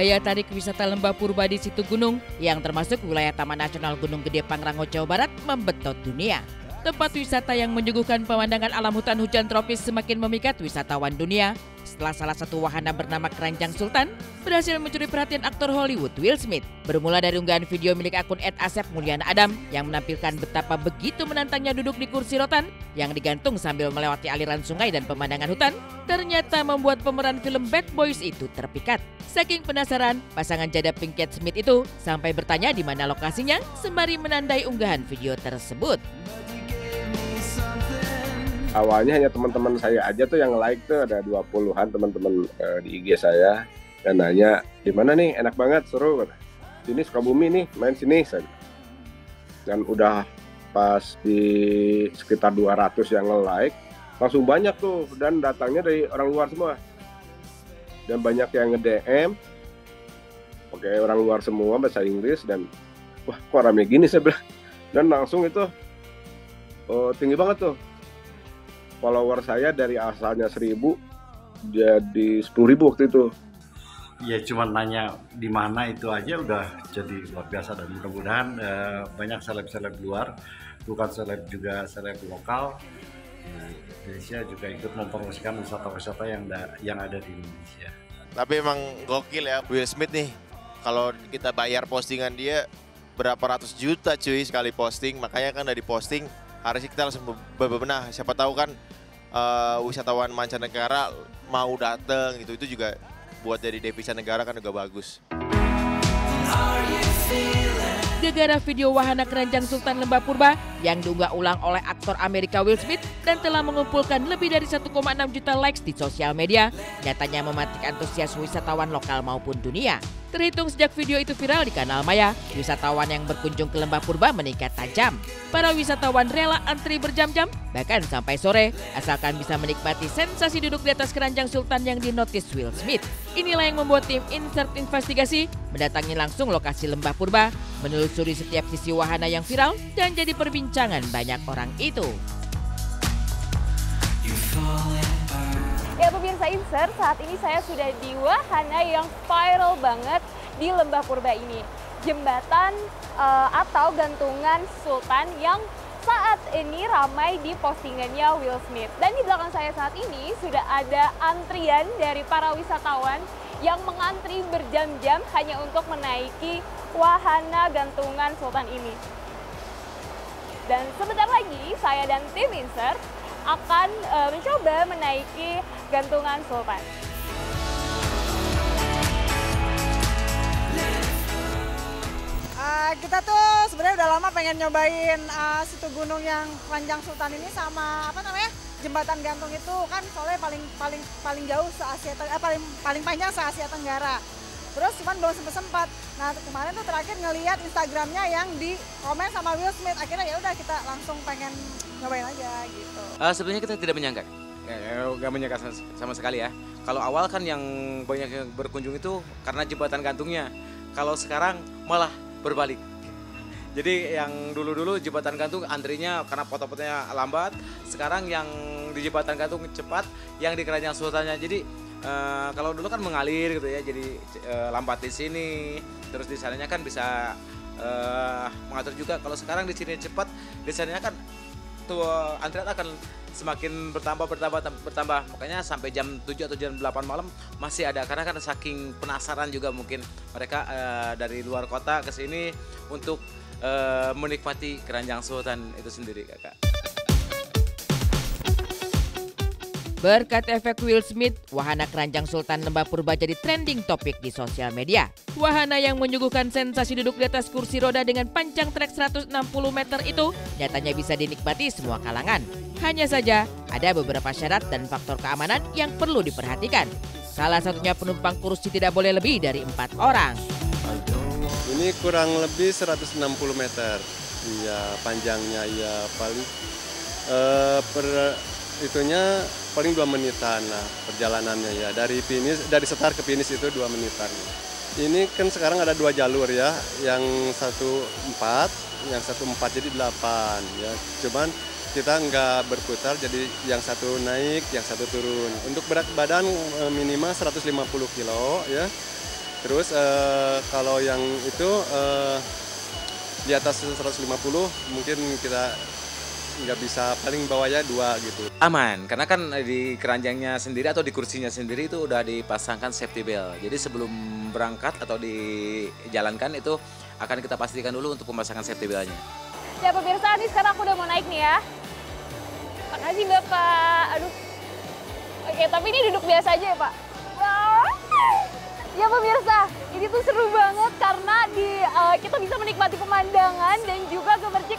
Daya tarik wisata lembah purba di situ gunung yang termasuk wilayah Taman Nasional Gunung Gede Pangrango Jawa Barat membetot dunia. Tempat wisata yang menyuguhkan pemandangan alam hutan hujan tropis semakin memikat wisatawan dunia setelah salah satu wahana bernama Keranjang Sultan berhasil mencuri perhatian aktor Hollywood Will Smith. Bermula dari unggahan video milik akun Ed Asep Mulyana Adam yang menampilkan betapa begitu menantangnya duduk di kursi rotan yang digantung sambil melewati aliran sungai dan pemandangan hutan, ternyata membuat pemeran film Bad Boys itu terpikat. Saking penasaran, pasangan jada Pinkett Smith itu sampai bertanya di mana lokasinya sembari menandai unggahan video tersebut awalnya hanya teman-teman saya aja tuh yang like tuh ada 20-an teman-teman uh, di IG saya. Dan nanya di mana nih? Enak banget seru. Sini Sukabumi nih main sini. Dan udah pas di sekitar 200 yang nge-like langsung banyak tuh. Dan datangnya dari orang luar semua. Dan banyak yang nge-DM oke orang luar semua bahasa Inggris dan wah kok rame gini? Saya bilang. Dan langsung itu oh, tinggi banget tuh follower saya dari asalnya seribu jadi sepuluh ribu waktu itu. Ya cuma nanya di mana itu aja udah jadi luar biasa dan mudah-mudahan uh, banyak seleb-seleb luar, bukan seleb juga seleb lokal di Indonesia juga ikut mempromosikan wisata-wisata yang da, yang ada di Indonesia. Tapi emang gokil ya Will Smith nih. Kalau kita bayar postingan dia berapa ratus juta cuy sekali posting, makanya kan dari posting harus kita langsung bebenah. Siapa tahu kan uh, wisatawan mancanegara mau datang gitu itu juga buat jadi devisa negara kan juga bagus. Gegara video wahana keranjang Sultan Lembah Purba yang diunggah ulang oleh aktor Amerika Will Smith dan telah mengumpulkan lebih dari 1,6 juta likes di sosial media, nyatanya mematik antusias wisatawan lokal maupun dunia. Terhitung sejak video itu viral di kanal Maya, wisatawan yang berkunjung ke Lembah Purba meningkat tajam. Para wisatawan rela antri berjam-jam, bahkan sampai sore, asalkan bisa menikmati sensasi duduk di atas keranjang sultan yang dinotis Will Smith. Inilah yang membuat tim Insert Investigasi mendatangi langsung lokasi Lembah Purba, menelusuri setiap sisi wahana yang viral dan jadi perbincangan banyak orang itu. Ya pemirsa Insert, saat ini saya sudah di wahana yang viral banget di Lembah Purba ini. Jembatan uh, atau gantungan Sultan yang saat ini ramai di postingannya Will Smith. Dan di belakang saya saat ini sudah ada antrian dari para wisatawan yang mengantri berjam-jam hanya untuk menaiki wahana gantungan Sultan ini. Dan sebentar lagi saya dan tim Insert akan uh, mencoba menaiki gantungan Sultan. Uh, kita tuh sebenarnya udah lama pengen nyobain uh, situ gunung yang panjang Sultan ini sama apa namanya jembatan gantung itu kan soalnya paling paling paling jauh se Asia eh, paling paling panjang se Asia Tenggara. Terus cuman belum sempat sempat. Nah kemarin tuh terakhir ngelihat Instagramnya yang di komen sama Will Smith. Akhirnya ya udah kita langsung pengen nyobain aja gitu. Uh, sebenarnya kita tidak menyangka, ya, ya, nggak menyangka sama sekali ya. Kalau awal kan yang banyak yang berkunjung itu karena jembatan gantungnya. Kalau sekarang malah berbalik. Jadi yang dulu-dulu jembatan gantung antrinya karena foto-fotonya lambat, sekarang yang di jembatan gantung cepat, yang di keranjang sultannya. Jadi uh, kalau dulu kan mengalir gitu ya, jadi uh, lambat di sini, terus di sananya kan bisa uh, mengatur juga. Kalau sekarang di sini cepat, di sananya kan tuh antrian akan semakin bertambah bertambah bertambah makanya sampai jam 7 atau jam 8 malam masih ada karena kan saking penasaran juga mungkin mereka uh, dari luar kota ke sini untuk uh, menikmati keranjang sultan itu sendiri kakak. Berkat efek Will Smith, wahana keranjang Sultan Lembah Purba jadi trending topik di sosial media. Wahana yang menyuguhkan sensasi duduk di atas kursi roda dengan panjang trek 160 meter itu nyatanya bisa dinikmati semua kalangan. Hanya saja, ada beberapa syarat dan faktor keamanan yang perlu diperhatikan. Salah satunya penumpang kursi tidak boleh lebih dari empat orang. Ini kurang lebih 160 meter. Iya, panjangnya ya paling uh, per itunya paling dua menitan lah perjalanannya ya. Dari finish dari start ke finish itu dua menitan. Ini kan sekarang ada dua jalur ya yang satu empat yang satu empat jadi delapan ya. Cuman kita nggak berputar jadi yang satu naik yang satu turun. Untuk berat badan eh, minimal 150 kilo ya. Terus eh, kalau yang itu eh, di atas 150 mungkin kita nggak bisa paling bawahnya dua gitu. Aman, karena kan di keranjangnya sendiri atau di kursinya sendiri itu udah dipasangkan safety belt. Jadi sebelum berangkat atau dijalankan itu akan kita pastikan dulu untuk pemasangan safety beltnya. Ya pemirsa, nih sekarang aku udah mau naik nih ya. Makasih Bapak. Aduh. Oke, tapi ini duduk biasa aja ya Pak. Ya pemirsa, ini tuh seru banget karena di uh, kita bisa menikmati pemandangan dan juga gemercik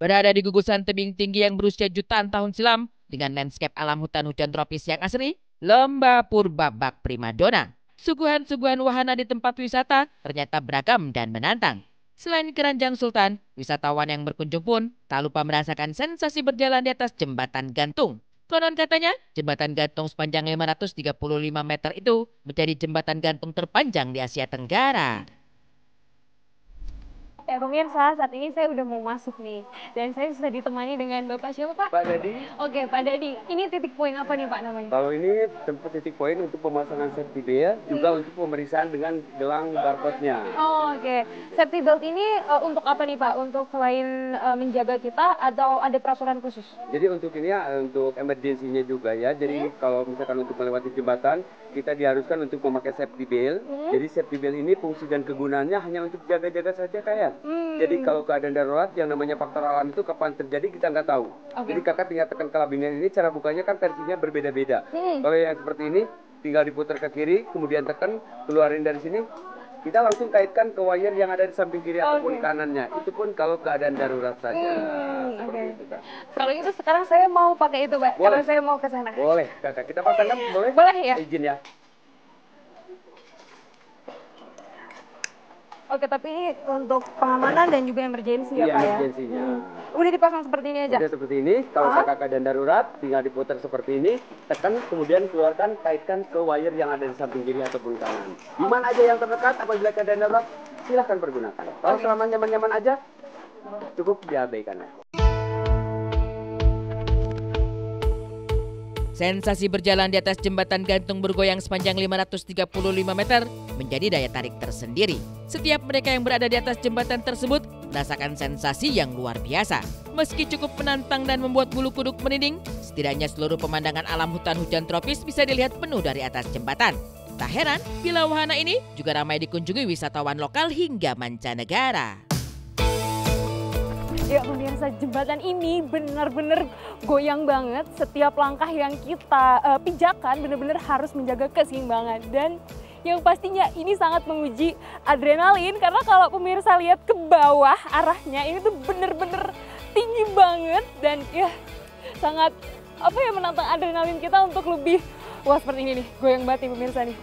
Berada di gugusan tebing tinggi yang berusia jutaan tahun silam dengan landscape alam hutan hujan tropis yang asri, Lembah Purba Bak Primadona. Suguhan-suguhan wahana di tempat wisata ternyata beragam dan menantang. Selain keranjang Sultan, wisatawan yang berkunjung pun tak lupa merasakan sensasi berjalan di atas jembatan gantung. Konon katanya, jembatan gantung sepanjang 535 meter itu menjadi jembatan gantung terpanjang di Asia Tenggara. Ya pemirsa, saat ini saya udah mau masuk nih. Dan saya sudah ditemani dengan Bapak siapa Pak? Pak Dadi. Oke Pak Dadi, ini titik poin apa nih Pak namanya? Kalau ini tempat titik poin untuk pemasangan safety belt, juga untuk pemeriksaan dengan gelang barcode-nya. Oh, Oke, safety belt ini uh, untuk apa nih Pak? Untuk selain uh, menjaga kita atau ada peraturan khusus? Jadi untuk ini ya, untuk emergensinya juga ya. Jadi kalau misalkan untuk melewati jembatan, kita diharuskan untuk memakai safety belt. Hmm. Jadi safety belt ini fungsi dan kegunaannya hanya untuk jaga-jaga saja kayak. Hmm. Jadi kalau keadaan darurat yang namanya faktor alam itu kapan terjadi kita nggak tahu. Oke. Jadi kakak tinggal tekan kelabinan ini cara bukanya kan versinya berbeda-beda. Hmm. Kalau yang seperti ini tinggal diputar ke kiri, kemudian tekan, keluarin dari sini. Kita langsung kaitkan ke wire yang ada di samping kiri ataupun Oke. kanannya. Itu pun kalau keadaan darurat saja. Hmm, oke. itu, Kak. Kalau itu sekarang saya mau pakai itu Pak, Boleh. karena saya mau ke sana. Boleh, kakak. Kita pasangkan boleh? Boleh ya? Izin ya. Oke, tapi ini untuk pengamanan dan juga emergensi ya Iya, Pak ya? emergensinya. Hmm. Udah dipasang seperti ini aja? Udah seperti ini, kalau Ah. kakak keadaan darurat, tinggal diputar seperti ini, tekan, kemudian keluarkan, kaitkan ke wire yang ada di samping kiri ataupun kanan. Di mana aja yang terdekat, apabila keadaan darurat, silahkan pergunakan. Kalau selama nyaman-nyaman aja, cukup diabaikan. Sensasi berjalan di atas jembatan gantung bergoyang sepanjang 535 meter menjadi daya tarik tersendiri. Setiap mereka yang berada di atas jembatan tersebut merasakan sensasi yang luar biasa. Meski cukup menantang dan membuat bulu kuduk merinding, setidaknya seluruh pemandangan alam hutan hujan tropis bisa dilihat penuh dari atas jembatan. Tak heran bila wahana ini juga ramai dikunjungi wisatawan lokal hingga mancanegara. Ya pemirsa jembatan ini benar-benar goyang banget. Setiap langkah yang kita eh, pijakan benar-benar harus menjaga keseimbangan. Dan yang pastinya ini sangat menguji adrenalin karena kalau pemirsa lihat ke bawah arahnya ini tuh bener-bener tinggi banget. Dan ya sangat apa ya menantang adrenalin kita untuk lebih wah seperti ini nih goyang banget nih pemirsa nih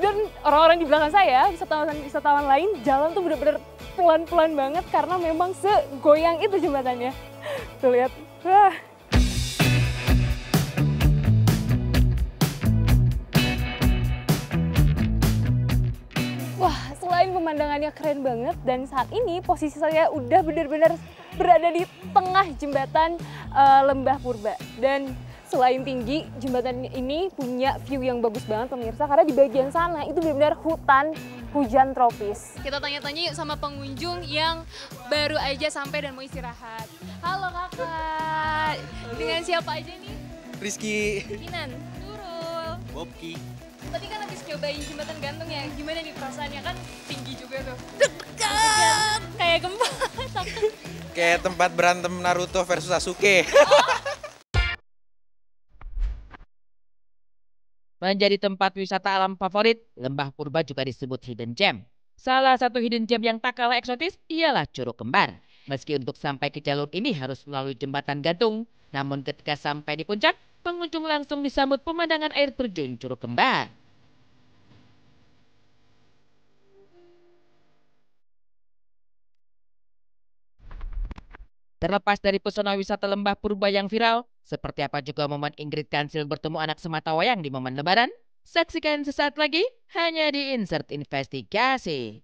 dan orang-orang di belakang saya wisatawan wisatawan lain jalan tuh bener-bener pelan-pelan banget karena memang segoyang itu jembatannya. Tuh lihat. Wah. Wah, selain pemandangannya keren banget dan saat ini posisi saya udah benar-benar berada di tengah jembatan eh, Lembah Purba. Dan selain tinggi jembatan ini punya view yang bagus banget pemirsa karena di bagian sana itu benar-benar hutan hujan tropis. Kita tanya-tanya yuk sama pengunjung yang baru aja sampai dan mau istirahat. Halo kakak, dengan siapa aja nih? Rizky. Kinan, Nurul. Bobki. Tadi kan habis cobain jembatan gantung ya, gimana nih perasaannya kan tinggi juga tuh. Deg-degan, kayak gempa. Kayak tempat berantem Naruto versus Sasuke. Menjadi tempat wisata alam favorit, Lembah Purba juga disebut hidden gem. Salah satu hidden gem yang tak kalah eksotis ialah Curug Kembar. Meski untuk sampai ke jalur ini harus melalui jembatan gantung, namun ketika sampai di puncak, pengunjung langsung disambut pemandangan air terjun Curug Kembar. Terlepas dari pesona wisata lembah purba yang viral, seperti apa juga momen Ingrid Kansil bertemu anak semata wayang di momen lebaran? Saksikan sesaat lagi hanya di Insert Investigasi.